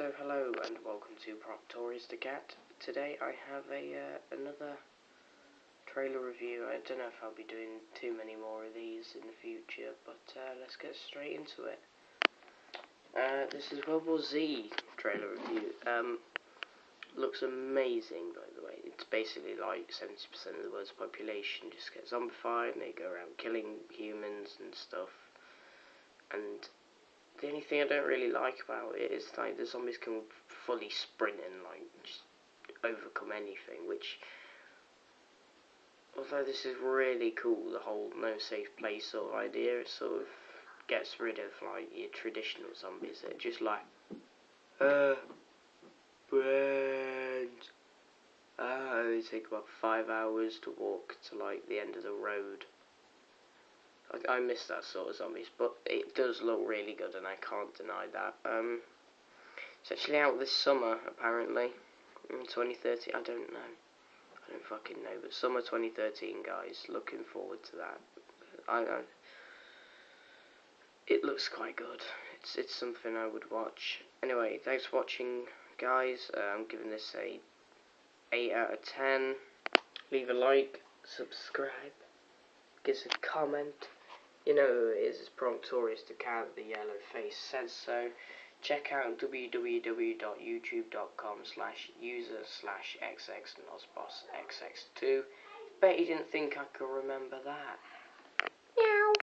So hello and welcome to Proctorious the Cat. Today I have a uh, another trailer review. I don't know if I'll be doing too many more of these in the future, but uh, let's get straight into it. Uh, this is World War Z trailer review. Um, looks amazing, by the way. It's basically like 70% of the world's population just get zombified and they go around killing humans and stuff. And the only thing I don't really like about it is like the zombies can fully sprint and like just overcome anything, which although this is really cool, the whole no safe place sort of idea, it sort of gets rid of like your traditional zombies. That just like uh friends ah they take about five hours to walk to like the end of the road I, miss that sort of zombies, but it does look really good, and I can't deny that. Um, it's actually out this summer, apparently, in 2013. I don't know. I don't fucking know, but summer 2013, guys. Looking forward to that. I, I it looks quite good. It's it's something I would watch. Anyway, thanks for watching, guys. Uh, I'm giving this a 8 out of 10. Leave a like, subscribe, give us a comment. You know it is, Proctorious the cat the yellow face says so. Check out www.youtube.com slash user slash xxnozbossxx2. Bet you didn't think I could remember that.